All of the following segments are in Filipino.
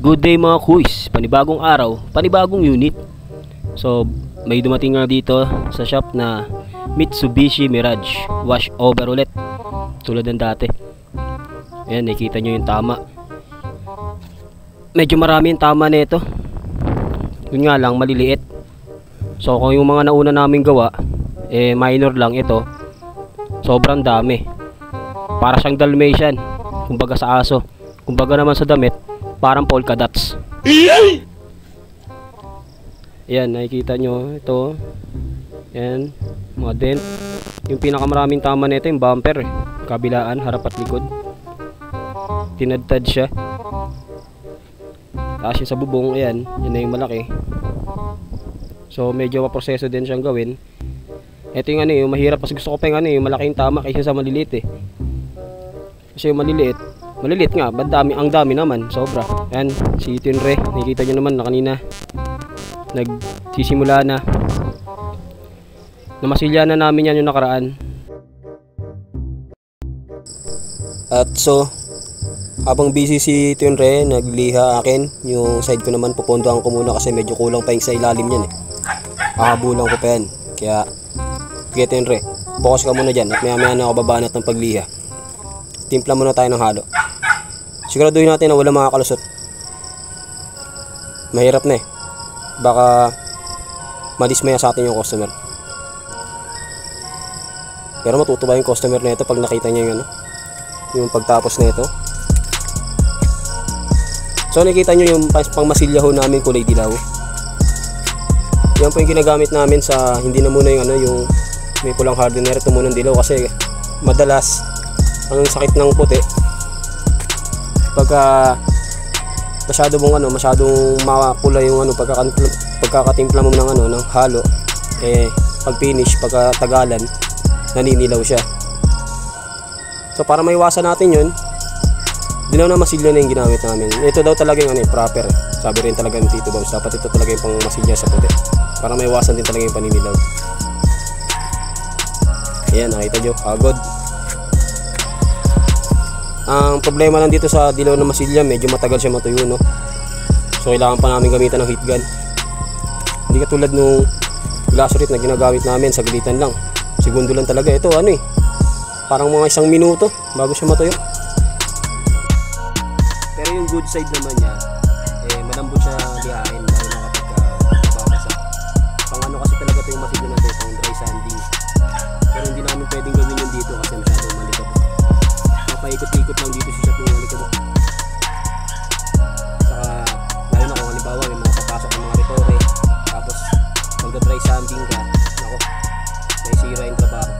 Good day mga kuys, panibagong araw, panibagong unit. So, may dumating nga dito sa shop na Mitsubishi Mirage wash over ulit. Tulad ng dati. Ayan, nakikita nyo yung tama. Medyo marami yung tama nito. Yun nga lang, maliliit. So, kung yung mga nauna namin gawa, eh minor lang ito. Sobrang dami. Para siyang Dalmatian. Kumbaga sa aso. Kumbaga naman sa damit, parang polka dots. Yan, nakikita nyo ito. Yan, mga dent. Yung pinakamaraming tama nito yung bumper. eh. Kabilaan, harap at likod. Tinadtad siya. Yung sa bubong, ayan, yun na yung malaki. So medyo maproseso din siyang gawin. Ito yung ano, yung mahirap. Mas gusto ko pa yung ano, yung malaking tama kaysa sa maliliit eh. Kasi yung maliliit, maliliit nga, ba't dami, ang dami naman, sobra. Ayan, si Tinre, nakikita nyo naman na kanina, nagsisimula na. Namasilya na namin yan yung nakaraan. At so, habang busy si Tinre, nagliha akin, yung side ko naman pupundoan ko muna kasi medyo kulang pa yung sa ilalim yan eh. Kakabulang ko pa yan. Kaya, sige Tinre, bukas ka muna dyan at maya maya na ako babanat ng pagliha. Timpla muna tayo ng halo. Siguraduhin natin na wala mga kalusot. Mahirap na eh. Baka madismaya sa atin yung customer. Pero matutuwa yung customer na ito pag nakita niya yung ano, yung pagtapos na ito. So nakita nyo yung pang- pangmasilya ho namin kulay dilaw. Yan po yung ginagamit namin sa hindi na muna yung ano yung may pulang hardener ito muna dilaw kasi madalas ang sakit ng puti pagka masyado mong ano masyadong mapula yung ano pagkakatimpla, pagkakatimpla mo ng ano ng halo eh pag finish pagka tagalan naninilaw siya so para maiwasan natin yun Dilaw na masilya na yung ginamit namin. Ito daw talaga yung ano, eh, proper. Sabi rin talaga ng Tito Bombs. Dapat ito talaga yung pang masilya sa puti. Para maiwasan din talaga yung paninilaw. Ayan, nakita nyo. Agod. Ang problema lang dito sa dilaw na masilya, medyo matagal siya matuyo, no? So, kailangan pa namin gamitan ng heat gun. Hindi katulad nung glacerate na ginagamit namin, sa gilitan lang. Segundo lang talaga. Ito, ano eh. Parang mga isang minuto bago siya matuyo. Pero yung good side naman niya, Mapaikot-ikot lang dito sa shop yung malikab. Saka, lalo na kung halimbawa may mga papasok ng mga retore, tapos magda-dry sanding ka, nako, may sira yung trabaho.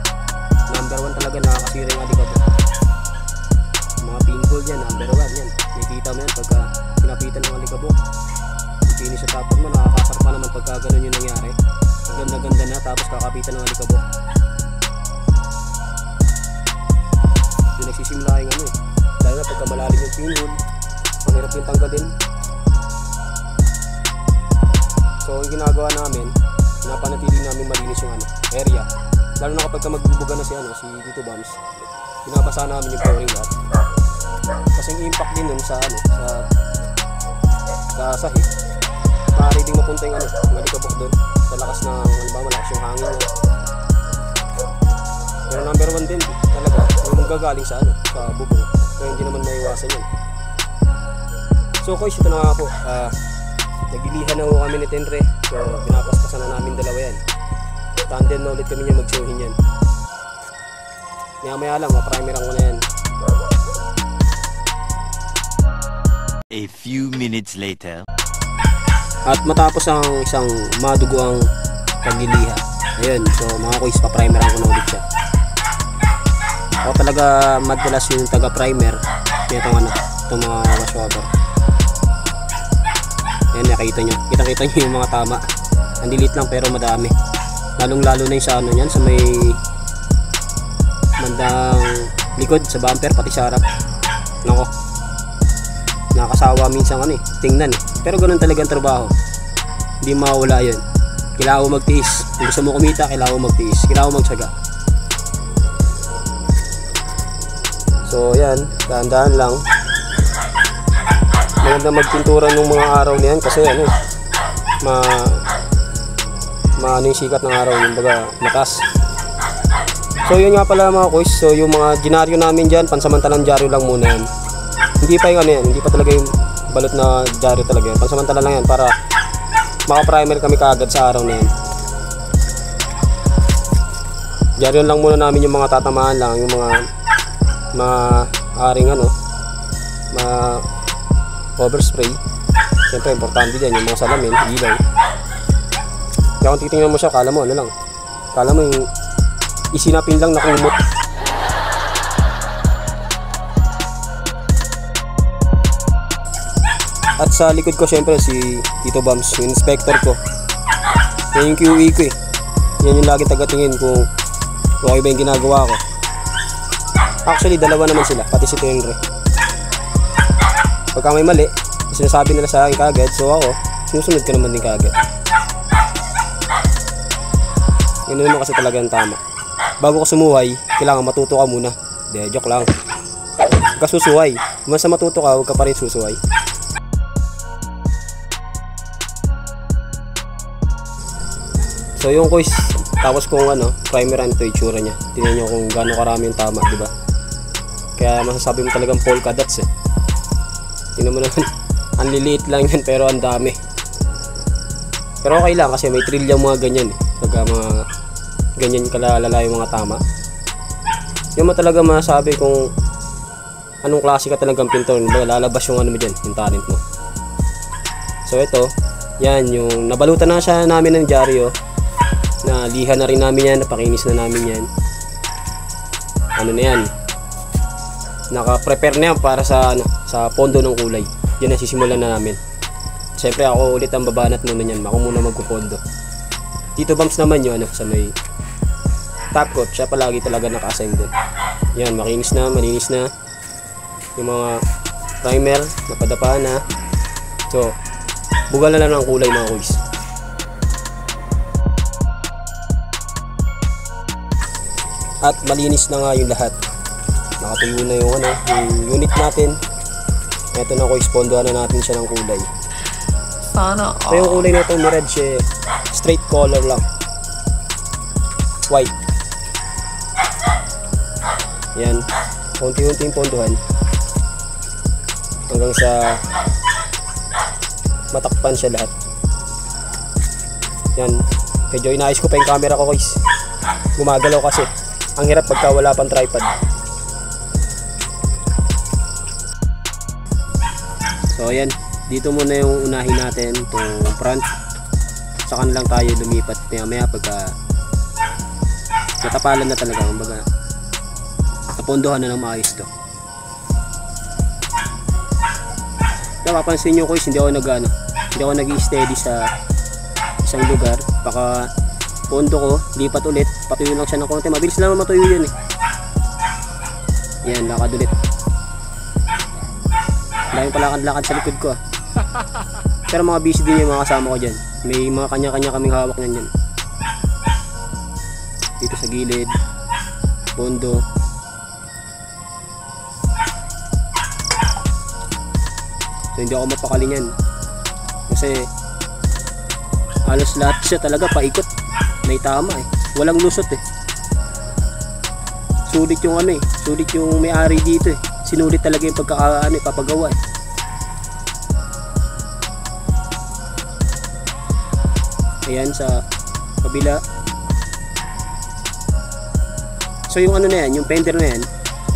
Number one talaga nakakasira yung alikab mga pinhole yan, number one yan. Nakikita mo yan pagka pinapitan ng alikabok. Finish sa tapon mo, nakakasar pa naman pagka ganun yung nangyari. Ang ganda-ganda na, tapos kakapitan ng alikabok. Doon nagsisimula yung ano. Dahil na pagka malalim yung pinhole, mahirap yung tanggalin. So, yung ginagawa namin, pinapanatili namin malinis yung ano, area. Lalo na kapag ka magbubuga na si ano, si Tito Bams, pinapasa namin yung flooring lahat. Kasi yung impact din nun sa ano, sa sa sahig. Maaari ding mapunta yung ano, malikabok doon. Sa lakas ng, ba, malakas yung hangin niya. Pero number one din talaga, yung gagaling sa ano, sa bubong. Kaya hindi naman maiwasan yun. So, guys, ito na nga po. Ah, nagilihan na ho kami ni Tenre. So, binapaspasan na namin dalawa yan. Tandem na ulit kami niya magsuhin yan. Maya maya lang, maprimeran ko na yan. A few minutes later. At matapos ang isang madugo ang pagiliha. Ayun, so mga kuis, pa-primeran ko na ulit siya. Ako talaga madalas yung taga-primer. Itong ano, itong mga washover. Ayan, nakita nyo. Kitang-kita nyo yung mga tama. Ang lilit lang pero madami. Lalong-lalo na yung sa ano yan, sa may mandang likod, sa bumper, pati sa harap. Nako, nakakasawa minsan ano eh, tingnan eh. Pero ganun talaga ang trabaho. Hindi mawawala yun. Kailangan mo magtiis. Kung gusto mo kumita, kailangan mo magtiis. Kailangan mo magsaga. So, yan. Dahan-dahan lang. maganda magpintura ng mga araw na yan kasi ano, ma maano yung sikat ng araw, yung baga matas. So yun nga pala mga kuys, so yung mga ginaryo namin dyan, pansamantalang dyaryo lang muna yan. Hindi pa yung ano yan, hindi pa talaga yung balot na dyaryo talaga yan. Pansamantala lang yan para maka-primer kami kaagad sa araw na yan. Dyaryo lang muna namin yung mga tatamaan lang, yung mga maaring ano, ma overspray. Siyempre, importante din yung mga salamin, ilaw. Kaya kung titingnan mo siya, kala mo ano lang. Kala mo yung isinapin lang na kumot. At sa likod ko syempre si Tito Bams, yung inspector ko. Yan yung QE ko eh. Yan yung lagi tagatingin kung okay ba yung ginagawa ko. Actually, dalawa naman sila, pati si Tenre. Pagka may mali, sinasabi nila sa akin kagad, so ako, sinusunod ko naman din kagad. Yun naman kasi talaga ang tama. Bago ka sumuhay, kailangan matuto ka muna. De, joke lang. Huwag ka susuway. Basta matuto ka, huwag ka pa rin susuway. So yung quiz, tapos kung ano, primer ano ito itsura niya. Tingnan niyo kung gaano karami yung tama, di ba? Kaya masasabi mo talagang polka dots eh. Tingnan mo naman, ang liliit lang yan pero ang dami. Pero okay lang kasi may trillion mga ganyan eh. Pagka mga ganyan kalalala yung mga tama. Yung mo talaga masasabi kung anong klase ka talagang pintor. Ba, lalabas yung ano mo dyan, yung talent mo. So ito, yan yung nabalutan na siya namin ng dyaryo. Na liha na rin namin yan, napakinis na namin yan. Ano na yan? Naka-prepare na yan para sa ano, sa pondo ng kulay. Yan ang sisimulan na namin. Siyempre ako ulit ang babanat muna niyan. Ako muna magpupondo. Dito bumps naman yun ano, sa may top coat. Siya palagi talaga naka-assign dun. Yan, makinis na, malinis na. Yung mga primer, napadapa na. So, bugal na lang ng kulay mga kuys. At malinis na nga yung lahat. Nakatuyo na yung ano, yung unit natin. Ito na kuys, pondohan na natin siya ng kulay. Sana So yung kulay na itong Mirage eh, straight color lang. White. Yan. Unti-unti yung ponduhan. Hanggang sa matakpan siya lahat. Yan. Medyo inayos ko pa yung camera ko guys. Gumagalaw kasi. Ang hirap pagka wala pang tripod. So ayan, dito muna yung unahin natin itong front. Saka lang tayo lumipat maya maya pagka natapalan na talaga. Kumbaga, napondohan na ng maayos to. Napapansin nyo guys, hindi ako nag ano, hindi ako nag-steady sa isang lugar. Baka pondo ko, lipat ulit, patuyo lang siya ng konti. Mabilis lang matuyo yun eh. Yan, lakad ulit. Dahil pala lakad sa likod ko ah. Pero mga busy din yung mga kasama ko dyan. May mga kanya-kanya kaming hawak niyan dyan. Dito sa gilid. Pondo. So hindi ako mapakali niyan. Kasi halos lahat siya talaga paikot. May tama eh. Walang lusot eh. Sulit yung ano eh. Sulit yung may-ari dito eh. Sinulit talaga yung pagkakaano eh, papagawa eh. Ayan sa kabila. So yung ano na yan, yung fender na yan,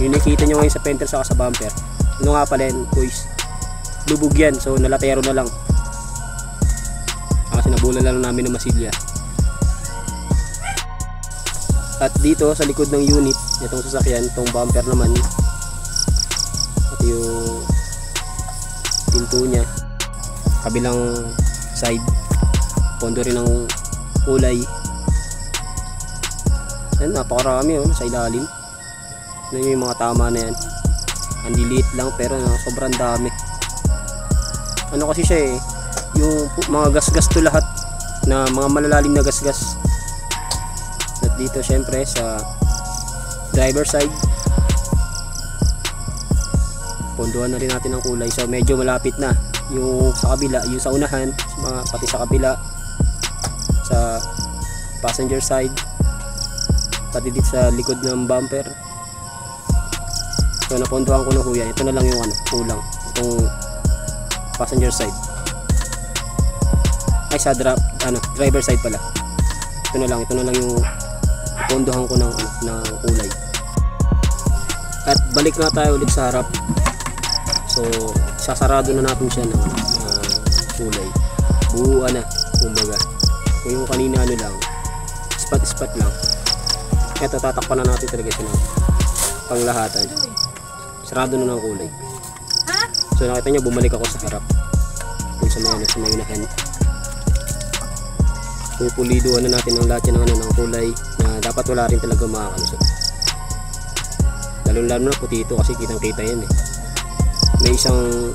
yung nakita nyo ngayon sa fender saka sa bumper. Ano nga pala yan, boys? Lubog yan, so nalatero na lang. Kasi nabulan lang namin ng masilya. At dito sa likod ng unit, itong sasakyan, itong bumper naman, kabilang side, pondo rin ng kulay. Yan, napakarami oh, sa ilalim. Yan yung mga tama na yan. Ang liliit lang pero no, sobrang dami. Ano kasi siya eh, yung mga gasgas to lahat na mga malalalim na gasgas. At dito syempre sa driver side. ponduhan na rin natin ng kulay so medyo malapit na yung sa kabila yung sa unahan mga, pati sa kabila sa passenger side pati dito sa likod ng bumper. So naponduhan ko na yan. Ito na lang yung ano kulang. Itong passenger side. Ay sa drop ano driver side pala. Ito na lang ito na lang yung pondohan ko ng ano, ng kulay. At balik nga tayo ulit sa harap. So sasarado na natin siya ng uh, kulay. Buuan na kumbaga. Kung yung kanina ano lang spot spot lang. Eto tatakpan na natin talaga siya ng panglahatan. Sarado na ng kulay. So nakita niyo bumalik ako sa harap. Kung sa may ano sa may unahan pupuliduan na natin ang lahat yan ng, ano, ng kulay na dapat wala rin talaga makakalusot. Lalo lalo na puti ito kasi kitang kita yan eh may isang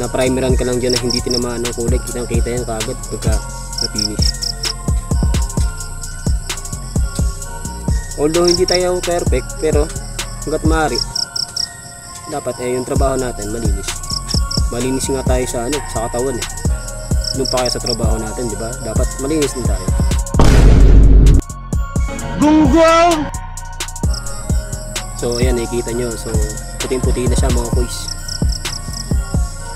na primeran ka lang dyan na hindi tinamaan ng kulay. Kitang kita yan kagad pagka na finish although hindi tayo perfect pero hanggat maaari dapat eh yung trabaho natin malinis. Malinis nga tayo sa ano sa katawan eh. Doon pa kaya sa trabaho natin di ba? Dapat malinis din tayo. So ayan nakikita nyo. So puting puti na siya mga kuys.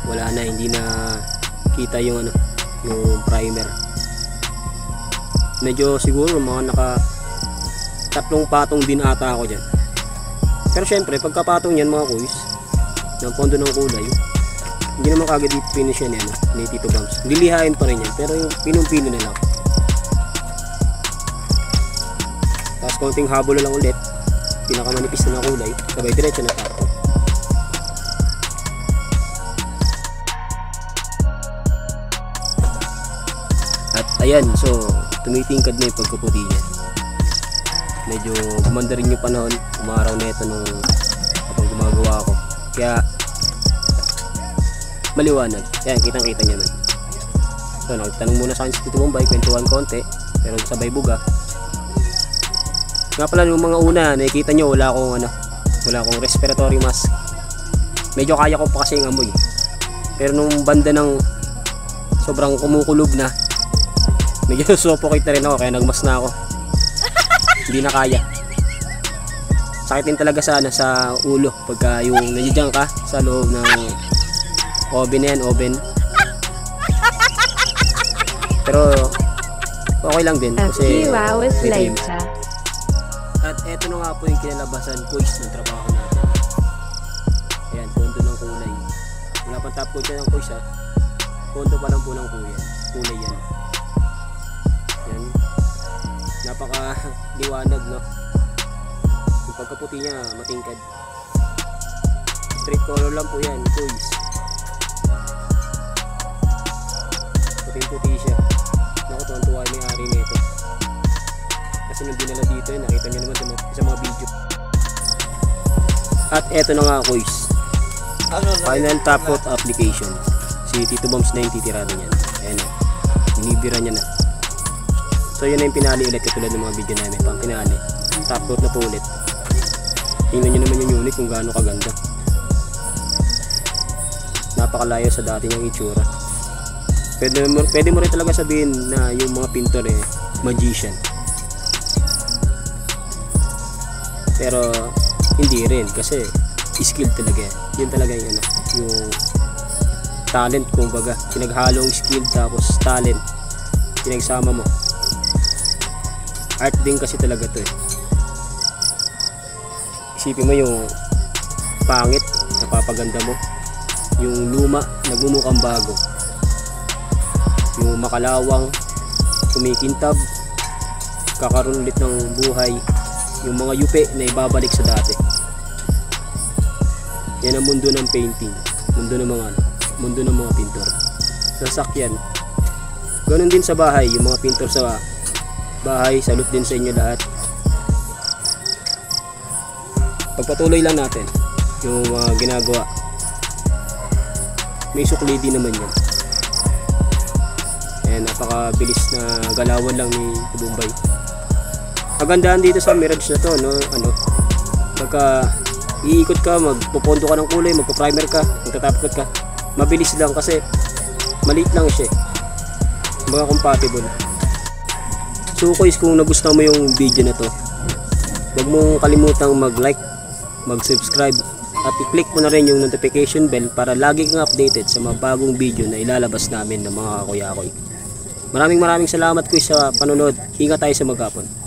Wala na hindi na kita yung ano Yung primer. Medyo siguro mga naka Tatlong patong din ata ako dyan. Pero syempre pagkapatong yan mga kuys Ng pondo ng kulay Hindi naman kagad finish yan yan Ni Tito Bams Lilihain pa rin yan Pero yung pinong-pino na lang Tapos konting habol lang ulit. Pinakamanipis na ng kulay sabay diretso na tapo ayan so tumitingkad na yung pagkaputi niya. Medyo gumanda rin yung panahon umaraw na ito nung habang gumagawa ako. Kaya maliwanag. Yan kitang kita niya man so nagtanong muna sa akin si Tito Bombay kwentuhan konti pero sabay buga. Nga pala yung mga una, nakikita nyo wala akong ano, wala akong respiratory mask. Medyo kaya ko pa kasi yung amoy. Pero nung banda ng sobrang kumukulob na, medyo suffocate na rin ako kaya nagmas na ako. Hindi na kaya. Sakit din talaga sa, ano, sa ulo pagka yung nandiyan ka sa loob ng oven yan, oven. Pero okay lang din A kasi may time. At eto na nga po yung kinalabasan quiz ng trabaho natin. Ayan, pondo ng kulay. Wala pang top coat yan ng quiz ha. Pondo pa lang po ng kulay. Kulay. Yan. Napaka liwanag no. Yung pagkaputi niya matingkad. Straight color lang po yan, quiz. Puting-puti siya. Naku, tuwan-tuwa yung may-ari nito kasi nung dinala dito yun, nakita nyo naman sa mga, sa mga video. At eto na nga quiz. Final top coat application. Si Tito Bombs na yung titirado niyan. Ayan na. Binibira niya na. So yun na yung pinali ulit katulad ng mga video namin. Pang pinali. Top coat na po ulit. Tingnan nyo naman yung unit kung gaano kaganda. Napakalayo sa dati niyang itsura. Pwede mo, pwede mo rin talaga sabihin na yung mga pintor eh, magician. pero hindi rin kasi skill talaga yan. yun talaga yung ano yung talent kumbaga pinaghalong skill tapos talent pinagsama mo art din kasi talaga to eh. Isipin mo yung pangit napapaganda mo. Yung luma nagmumukhang bago. Yung makalawang kumikintab kakaroon ulit ng buhay. Yung mga yupe na ibabalik sa dati. Yan ang mundo ng painting. Mundo ng mga ano, mundo ng mga pintor. Sasakyan. Ganun din sa bahay yung mga pintor sa bahay salute din sa inyo lahat pagpatuloy lang natin yung mga ginagawa may sukli din naman yan Ayan, napakabilis na galawan lang ni Bombay kagandahan dito sa Mirage na to no ano pagka iikot ka, magpupondo ka ng kulay, magpa-primer ka, magtatap coat ka. Mabilis lang kasi maliit lang siya. eh. Mga compatible. So guys, kung nagustuhan mo yung video na to, huwag mong kalimutang mag-like, mag-subscribe, at i-click mo na rin yung notification bell para lagi kang updated sa mga bagong video na ilalabas namin ng mga kakuya-koy. Maraming maraming salamat ko sa panonood. Ingat tayo sa maghapon.